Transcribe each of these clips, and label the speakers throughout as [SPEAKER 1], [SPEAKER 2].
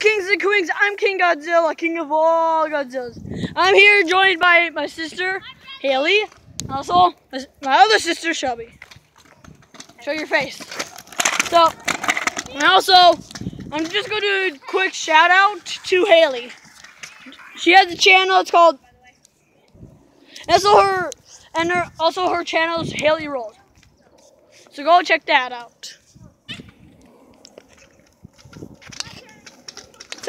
[SPEAKER 1] kings and queens. I'm King Godzilla, king of all Godzillas. I'm here joined by my sister, Haley. Also, my other sister, Shelby. Show your face. So, and also, I'm just going to do a quick shout out to Haley. She has a channel. It's called. And so her, and her, also her channel is Haley Rolls. So go check that out.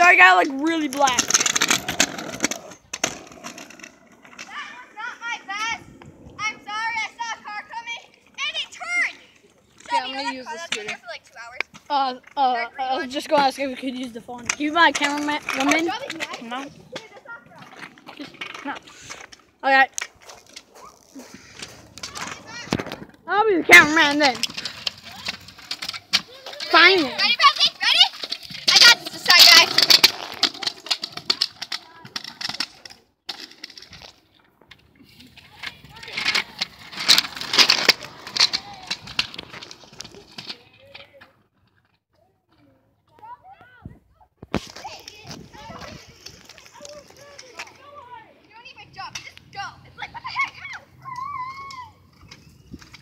[SPEAKER 1] Sorry, I got like really black.
[SPEAKER 2] Yeah, I'm gonna use this scooter. For like two
[SPEAKER 1] hours. Uh, uh, I was just gonna ask if we could use the phone. Can you buy a cameraman woman? No. Just, no. Okay. I'll be the cameraman then. Finally.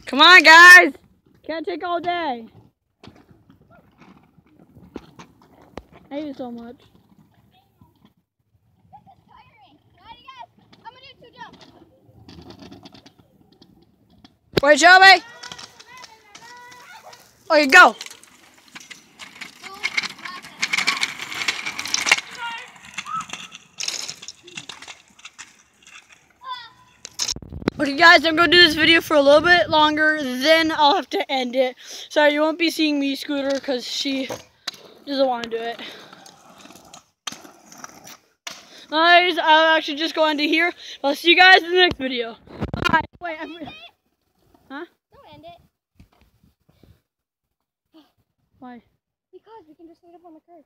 [SPEAKER 1] Come on, guys. Can't take all day. Hate you so much. Wait, Shelby. Okay, go. Okay guys, I'm going to do this video for a little bit longer, then I'll have to end it. Sorry, you won't be seeing me scooter because she doesn't want to do it. Guys, I'll actually just go into here. I'll see you guys in the next video. Bye. Wait, I'm... Huh?
[SPEAKER 2] Don't end it.
[SPEAKER 1] Why?
[SPEAKER 2] Because we can just meet up on the curb.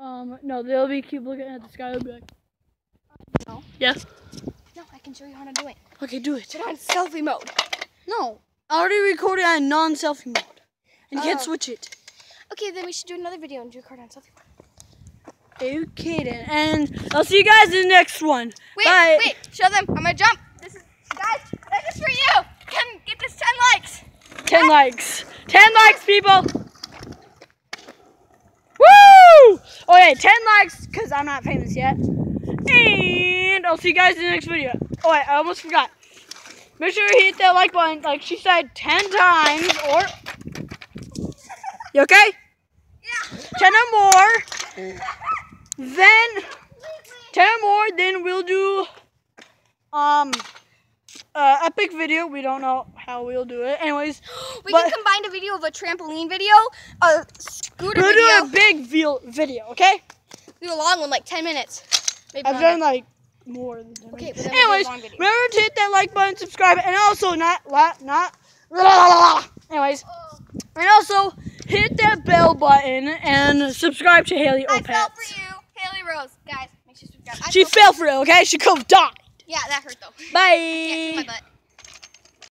[SPEAKER 1] Um, no, they'll be keep looking at the sky. They'll be like,
[SPEAKER 2] no.
[SPEAKER 1] Yes.
[SPEAKER 2] No, I can show you how to do it.
[SPEAKER 1] Okay, do it.
[SPEAKER 2] Put on selfie mode.
[SPEAKER 1] No, I already recorded on non-selfie mode. And you can't
[SPEAKER 2] Oh.
[SPEAKER 1] switch it.
[SPEAKER 2] Okay, then we should do another video and do a card on selfie mode.
[SPEAKER 1] Okay then, and I'll see you guys in the next one.
[SPEAKER 2] Wait,
[SPEAKER 1] Bye.
[SPEAKER 2] wait, show them. I'm gonna jump. This is, guys, this is for you. Can get this 10 likes.
[SPEAKER 1] 10 likes. 10 likes, people. Woo! Okay, 10 likes, because I'm not famous yet. And I'll see you guys in the next video. Oh, wait, I almost forgot. Make sure you hit that like button, like she said, 10 times, or... You okay?
[SPEAKER 2] Yeah.
[SPEAKER 1] 10 or more. Then, 10 or more, then we'll do, um, uh, epic video. We don't know how we'll do it. Anyways,
[SPEAKER 2] We can combine a video of a trampoline video, a scooter
[SPEAKER 1] we'll
[SPEAKER 2] video,
[SPEAKER 1] do a big video, okay?
[SPEAKER 2] do a long one, like 10 minutes. Maybe
[SPEAKER 1] I've done like more than 10
[SPEAKER 2] Okay,
[SPEAKER 1] minutes.
[SPEAKER 2] but then we'll do a
[SPEAKER 1] Anyways, remember to hit that like button, subscribe, and also not, la- not, anyways,
[SPEAKER 2] Oh,
[SPEAKER 1] and also hit that bell button and subscribe to Haley
[SPEAKER 2] I fell for you, Haley Rose. Guys, make sure you subscribe. I
[SPEAKER 1] She
[SPEAKER 2] fell
[SPEAKER 1] fell for it, okay? She could have died.
[SPEAKER 2] Yeah, that hurt though.
[SPEAKER 1] Bye.
[SPEAKER 2] Yeah, kick my butt.